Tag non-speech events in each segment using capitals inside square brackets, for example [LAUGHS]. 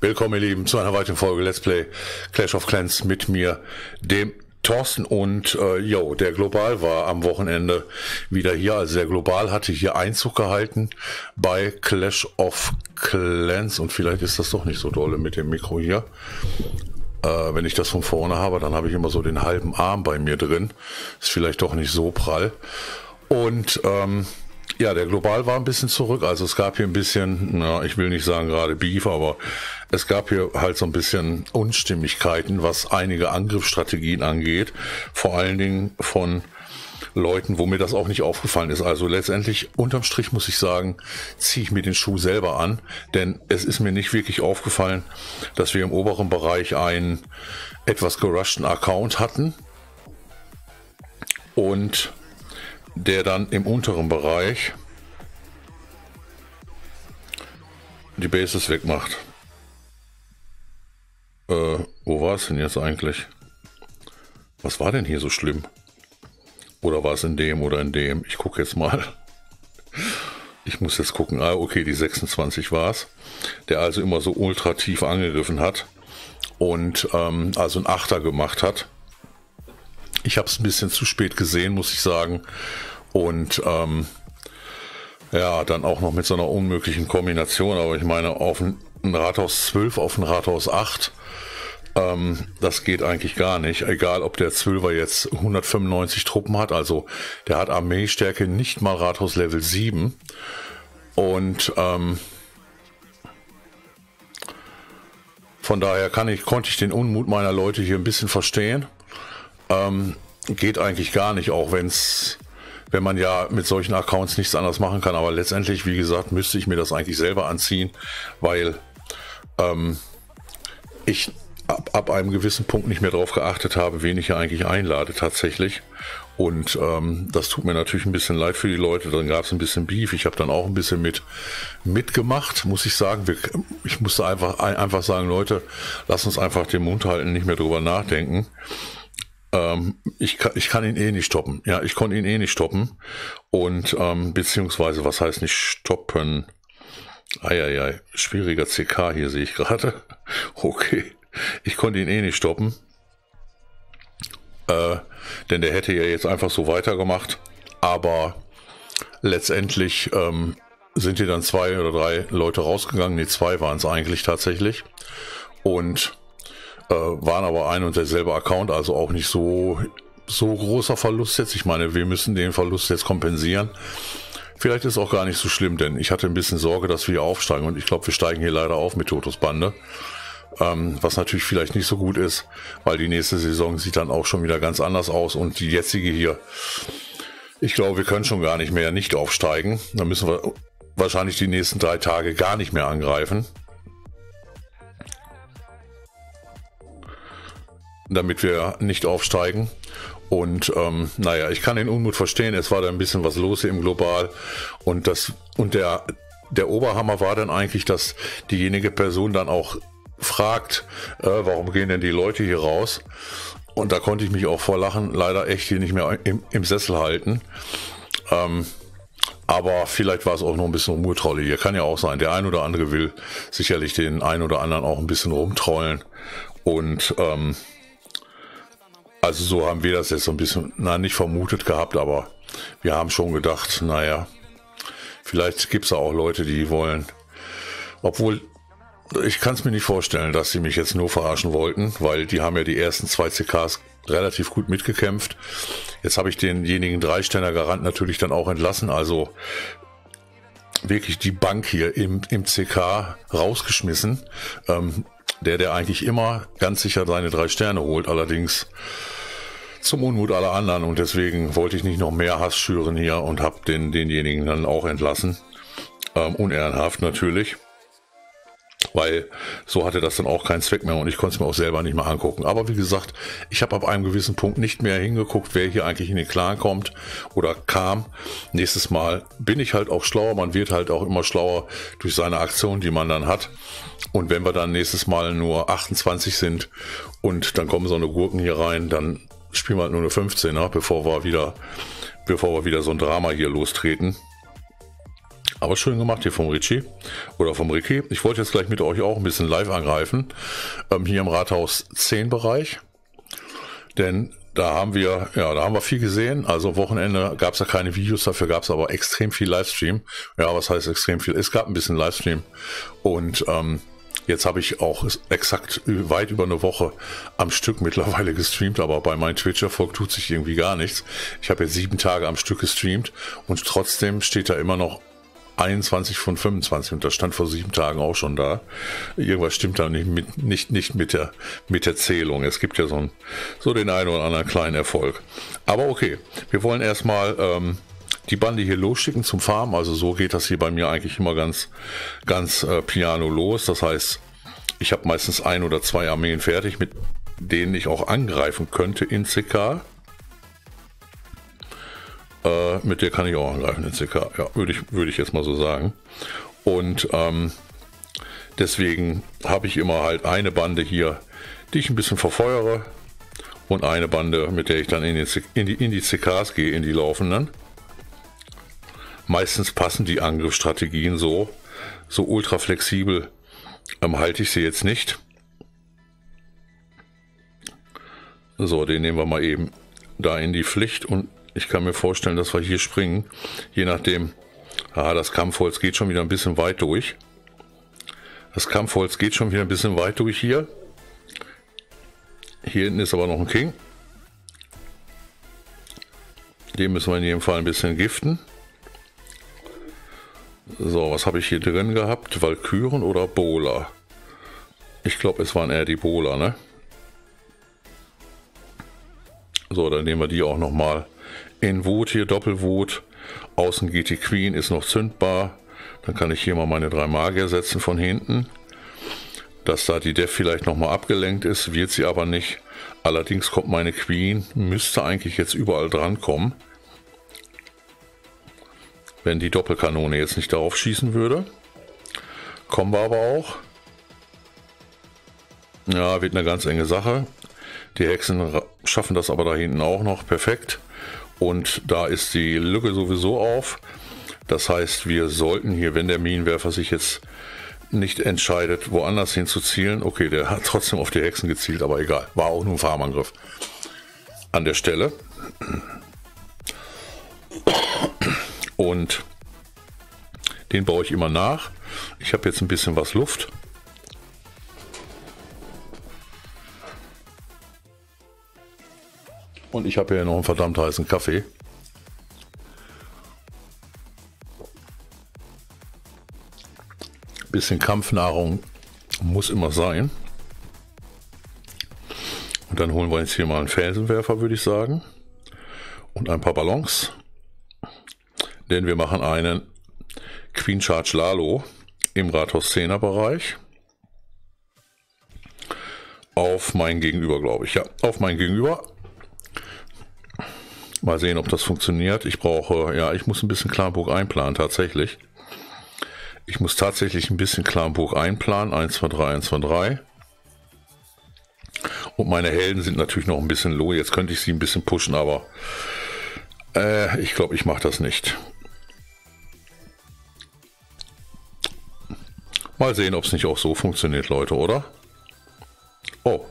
Willkommen, ihr Lieben, zu einer weiteren Folge Let's Play Clash of Clans mit mir, dem Thorsten und äh, yo, der Global war am Wochenende wieder hier. Also der Global hatte hier Einzug gehalten bei Clash of Clans und vielleicht ist das doch nicht so dolle mit dem Mikro hier. Äh, wenn ich das von vorne habe, dann habe ich immer so den halben Arm bei mir drin. Ist vielleicht doch nicht so prall. Und ähm, ja, der Global war ein bisschen zurück. Also es gab hier ein bisschen, na, ich will nicht sagen gerade Beef, aber es gab hier halt so ein bisschen Unstimmigkeiten, was einige Angriffsstrategien angeht. Vor allen Dingen von Leuten, wo mir das auch nicht aufgefallen ist. Also letztendlich unterm Strich muss ich sagen, ziehe ich mir den Schuh selber an, denn es ist mir nicht wirklich aufgefallen, dass wir im oberen Bereich einen etwas gerushten Account hatten und der dann im unteren Bereich die Bases wegmacht. Äh, wo war es denn jetzt eigentlich? Was war denn hier so schlimm? Oder war es in dem oder in dem? Ich gucke jetzt mal. Ich muss jetzt gucken. Ah, okay, die 26 war es. Der also immer so ultra tief angegriffen hat und ähm, also ein Achter gemacht hat. Ich habe es ein bisschen zu spät gesehen, muss ich sagen. Und ähm, ja, dann auch noch mit so einer unmöglichen Kombination. Aber ich meine, auf ein, Rathaus 12 auf ein Rathaus 8, ähm, das geht eigentlich gar nicht. Egal, ob der 12er jetzt 195 Truppen hat. Also der hat Armeestärke nicht mal Rathaus Level 7. Und ähm, von daher kann ich, konnte ich den Unmut meiner Leute hier ein bisschen verstehen. Ähm, geht eigentlich gar nicht, auch wenn es wenn man ja mit solchen Accounts nichts anderes machen kann. Aber letztendlich, wie gesagt, müsste ich mir das eigentlich selber anziehen, weil ähm, ich ab, ab einem gewissen Punkt nicht mehr darauf geachtet habe, wen ich hier eigentlich einlade tatsächlich. Und ähm, das tut mir natürlich ein bisschen leid für die Leute. Dann gab es ein bisschen Beef. Ich habe dann auch ein bisschen mit mitgemacht, muss ich sagen. Wir, ich musste einfach einfach sagen, Leute, lass uns einfach den Mund halten, nicht mehr drüber nachdenken. Ähm, ich, kann, ich kann ihn eh nicht stoppen. Ja, ich konnte ihn eh nicht stoppen. Und ähm, beziehungsweise, was heißt nicht stoppen? Eieiei, schwieriger CK hier sehe ich gerade. [LAUGHS] Okay, ich konnte ihn eh nicht stoppen. Äh, denn der hätte ja jetzt einfach so weitergemacht. Aber letztendlich ähm, sind hier dann zwei oder drei Leute rausgegangen. Ne, zwei waren es eigentlich tatsächlich. Und äh, waren aber ein und derselbe Account, also auch nicht so, so großer Verlust jetzt. Ich meine, wir müssen den Verlust jetzt kompensieren. Vielleicht ist auch gar nicht so schlimm, denn ich hatte ein bisschen Sorge, dass wir hier aufsteigen und ich glaube, wir steigen hier leider auf mit Totos Bande. Ähm, was natürlich vielleicht nicht so gut ist, weil die nächste Saison sieht dann auch schon wieder ganz anders aus und die jetzige hier, ich glaube, wir können schon gar nicht mehr nicht aufsteigen. Da müssen wir wahrscheinlich die nächsten drei Tage gar nicht mehr angreifen. Damit wir nicht aufsteigen. Und ähm, naja, ich kann den Unmut verstehen. Es war da ein bisschen was los im Global. Und das und der der Oberhammer war dann eigentlich, dass diejenige Person dann auch fragt, äh, warum gehen denn die Leute hier raus? Und da konnte ich mich auch vor Lachen leider echt hier nicht mehr im, im Sessel halten. Ähm, aber vielleicht war es auch noch ein bisschen Rumgetrolle hier. Kann ja auch sein. Der ein oder andere will sicherlich den ein oder anderen auch ein bisschen rumtrollen. Und ähm, also so haben wir das jetzt so ein bisschen, na nicht vermutet gehabt, aber wir haben schon gedacht, naja, vielleicht gibt es auch Leute, die wollen, obwohl ich kann es mir nicht vorstellen, dass sie mich jetzt nur verarschen wollten, weil die haben ja die ersten zwei CKs relativ gut mitgekämpft. Jetzt habe ich denjenigen Dreiständer Garant natürlich dann auch entlassen, also wirklich die Bank hier im, im CK rausgeschmissen. Ähm, der, der eigentlich immer ganz sicher seine drei Sterne holt, allerdings zum Unmut aller anderen und deswegen wollte ich nicht noch mehr Hass schüren hier und habe den, denjenigen dann auch entlassen. Ähm, unehrenhaft natürlich weil so hatte das dann auch keinen Zweck mehr und ich konnte es mir auch selber nicht mehr angucken. Aber wie gesagt, ich habe ab einem gewissen Punkt nicht mehr hingeguckt, wer hier eigentlich in den Clan kommt oder kam. Nächstes Mal bin ich halt auch schlauer, man wird halt auch immer schlauer durch seine Aktion, die man dann hat. Und wenn wir dann nächstes Mal nur 28 sind und dann kommen so eine Gurken hier rein, dann spielen wir halt nur eine 15er, bevor wir wieder, bevor wir wieder so ein Drama hier lostreten. Aber schön gemacht hier vom Richie oder vom Ricky. Ich wollte jetzt gleich mit euch auch ein bisschen live angreifen. Ähm, hier im Rathaus 10 Bereich. Denn da haben wir, ja, da haben wir viel gesehen. Also Wochenende gab es ja keine Videos, dafür gab es aber extrem viel Livestream. Ja, was heißt extrem viel? Es gab ein bisschen Livestream. Und ähm, Jetzt habe ich auch exakt weit über eine Woche am Stück mittlerweile gestreamt, aber bei meinem Twitch-Erfolg tut sich irgendwie gar nichts. Ich habe jetzt sieben Tage am Stück gestreamt und trotzdem steht da immer noch 21 von 25 und das stand vor sieben Tagen auch schon da. Irgendwas stimmt da nicht mit, nicht, nicht mit, der, mit der Zählung. Es gibt ja so, ein, so den einen oder anderen kleinen Erfolg. Aber okay, wir wollen erstmal ähm, die Bande hier losschicken zum Farmen. Also so geht das hier bei mir eigentlich immer ganz, ganz äh, piano los. Das heißt, ich habe meistens ein oder zwei Armeen fertig, mit denen ich auch angreifen könnte in CK. Äh, mit der kann ich auch angreifen in CK. Ja, würde ich, würde ich jetzt mal so sagen. Und ähm, deswegen habe ich immer halt eine Bande hier, die ich ein bisschen verfeuere. Und eine Bande, mit der ich dann in die, in die, in die CKs gehe, in die laufenden. Meistens passen die Angriffsstrategien so, so ultra flexibel ähm, halte ich sie jetzt nicht. So, den nehmen wir mal eben da in die Pflicht und ich kann mir vorstellen, dass wir hier springen, je nachdem. Ah, das Kampfholz geht schon wieder ein bisschen weit durch. Das Kampfholz geht schon wieder ein bisschen weit durch hier. Hier hinten ist aber noch ein King. Den müssen wir in jedem Fall ein bisschen giften. So, was habe ich hier drin gehabt? Valkyren oder Bola? Ich glaube, es waren eher die Bola, ne? So, dann nehmen wir die auch nochmal in Wut hier, Doppelwut. Außen geht die Queen, ist noch zündbar. Dann kann ich hier mal meine drei Magier setzen von hinten. Dass da die Def vielleicht nochmal abgelenkt ist, wird sie aber nicht. Allerdings kommt meine Queen, müsste eigentlich jetzt überall dran kommen wenn die Doppelkanone jetzt nicht darauf schießen würde. Kommen wir aber auch. Ja, wird eine ganz enge Sache. Die Hexen schaffen das aber da hinten auch noch perfekt. Und da ist die Lücke sowieso auf. Das heißt, wir sollten hier, wenn der Minenwerfer sich jetzt nicht entscheidet, woanders hin zu zielen. Okay, der hat trotzdem auf die Hexen gezielt, aber egal. War auch nur ein Farmangriff. An der Stelle. Und den baue ich immer nach. Ich habe jetzt ein bisschen was Luft. Und ich habe hier noch einen verdammt heißen Kaffee. Bisschen Kampfnahrung muss immer sein. Und dann holen wir jetzt hier mal einen Felsenwerfer, würde ich sagen. Und ein paar Ballons denn wir machen einen Queen Charge Lalo im Rathaus 10er Bereich. Auf mein Gegenüber, glaube ich. Ja, auf mein Gegenüber. Mal sehen, ob das funktioniert. Ich brauche, ja, ich muss ein bisschen Klarburg einplanen, tatsächlich. Ich muss tatsächlich ein bisschen Klarburg einplanen. 1, 2, 3, 1, 2, 3. Und meine Helden sind natürlich noch ein bisschen low. Jetzt könnte ich sie ein bisschen pushen, aber äh, ich glaube, ich mache das nicht. Mal sehen, ob es nicht auch so funktioniert, Leute, oder? Oh,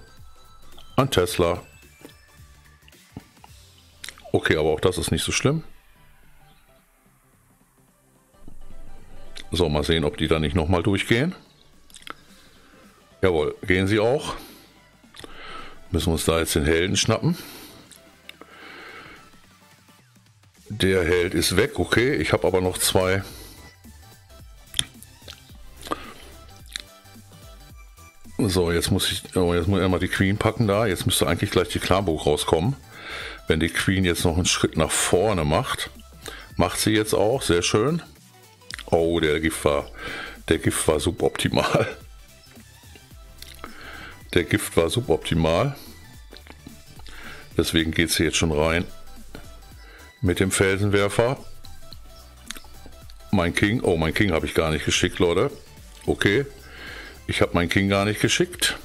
ein Tesla. Okay, aber auch das ist nicht so schlimm. So, mal sehen, ob die da nicht nochmal durchgehen. Jawohl, gehen sie auch. Müssen wir uns da jetzt den Helden schnappen. Der Held ist weg, okay. Ich habe aber noch zwei So, jetzt muss ich, oh, jetzt muss ich mal die Queen packen da. Jetzt müsste eigentlich gleich die Klarbuch rauskommen. Wenn die Queen jetzt noch einen Schritt nach vorne macht. Macht sie jetzt auch, sehr schön. Oh, der Gift war, der Gift war suboptimal. [LAUGHS] Der Gift war suboptimal. Deswegen geht sie jetzt schon rein mit dem Felsenwerfer. Mein King, oh, mein King habe ich gar nicht geschickt, Leute. Okay, ich habe mein King gar nicht geschickt.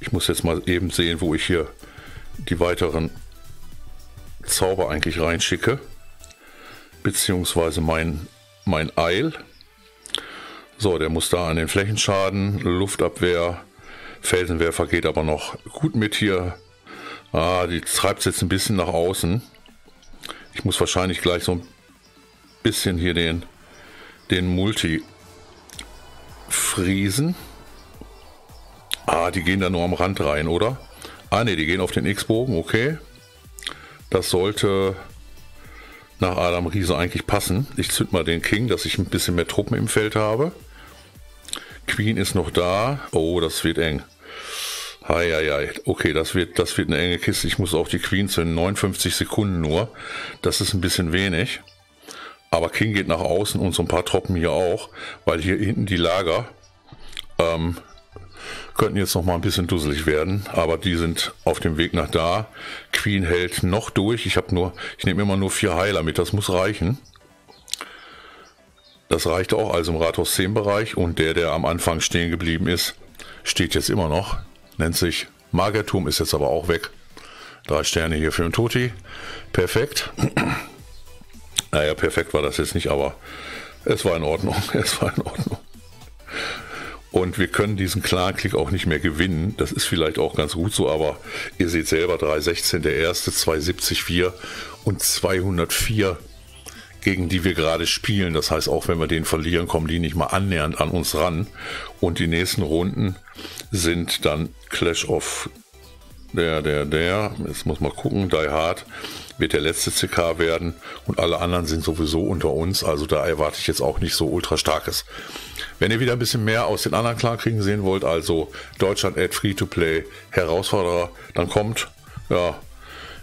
Ich muss jetzt mal eben sehen, wo ich hier die weiteren Zauber eigentlich reinschicke. Beziehungsweise mein, mein Eil. So, der muss da an den Flächenschaden, Luftabwehr, Felsenwerfer geht aber noch gut mit hier. Ah, die treibt es jetzt ein bisschen nach außen. Ich muss wahrscheinlich gleich so ein bisschen hier den, den Multi friesen. Ah, die gehen da nur am Rand rein, oder? Ah, ne, die gehen auf den X-Bogen, okay. Das sollte nach Adam Riese eigentlich passen. Ich zünd mal den King, dass ich ein bisschen mehr Truppen im Feld habe. Queen ist noch da. Oh, das wird eng. Eieiei. Okay, das wird, das wird eine enge Kiste. Ich muss auch die Queen zünden. 59 Sekunden nur. Das ist ein bisschen wenig. Aber King geht nach außen und so ein paar Truppen hier auch, weil hier hinten die Lager ähm, könnten jetzt noch mal ein bisschen dusselig werden, aber die sind auf dem Weg nach da. Queen hält noch durch. Ich habe nur, ich nehme immer nur vier Heiler mit, das muss reichen. Das reicht auch also im Rathaus 10 Bereich und der, der am Anfang stehen geblieben ist, steht jetzt immer noch. Nennt sich Magertum, ist jetzt aber auch weg. Drei Sterne hier für den Toti. Perfekt. [CLEARS THROAT] Naja, perfekt war das jetzt nicht, aber es war in Ordnung. [LAUGHS] Es war in Ordnung. Und wir können diesen Clan-Klick auch nicht mehr gewinnen. Das ist vielleicht auch ganz gut so, aber ihr seht selber 316 der erste, 270 4 und 204 gegen die wir gerade spielen. Das heißt, auch wenn wir den verlieren, kommen die nicht mal annähernd an uns ran. Und die nächsten Runden sind dann Clash of der, der, der, jetzt muss man gucken, Die Hard wird der letzte CK werden und alle anderen sind sowieso unter uns. Also da erwarte ich jetzt auch nicht so ultra starkes. Wenn ihr wieder ein bisschen mehr aus den anderen Klarkriegen sehen wollt, also Deutschland Ad Free-to-Play Herausforderer, dann kommt ja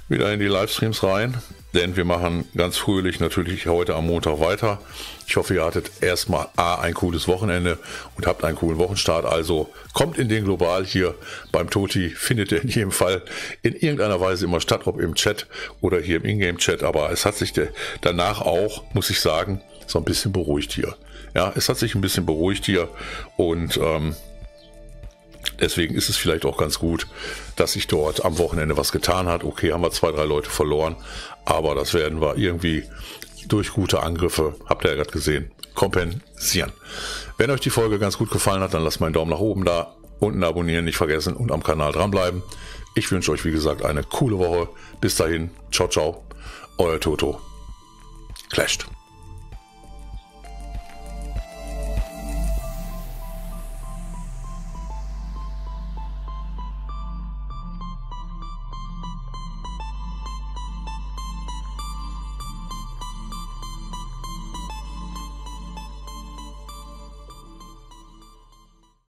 wieder in die Livestreams rein denn wir machen ganz fröhlich natürlich heute am Montag weiter. Ich hoffe, ihr hattet erstmal A, ein cooles Wochenende und habt einen coolen Wochenstart. Also kommt in den Global hier beim Toti, findet ihr in jedem Fall in irgendeiner Weise immer statt, ob im Chat oder hier im Ingame-Chat. Aber es hat sich danach auch, muss ich sagen, so ein bisschen beruhigt hier. Ja, es hat sich ein bisschen beruhigt hier und ähm, Deswegen ist es vielleicht auch ganz gut, dass sich dort am Wochenende was getan hat. Okay, haben wir zwei, drei Leute verloren, aber das werden wir irgendwie durch gute Angriffe, habt ihr ja gerade gesehen, kompensieren. Wenn euch die Folge ganz gut gefallen hat, dann lasst mal einen Daumen nach oben da, unten abonnieren nicht vergessen und am Kanal dranbleiben. Ich wünsche euch, wie gesagt, eine coole Woche. Bis dahin, ciao, ciao, euer Toto. Clashed.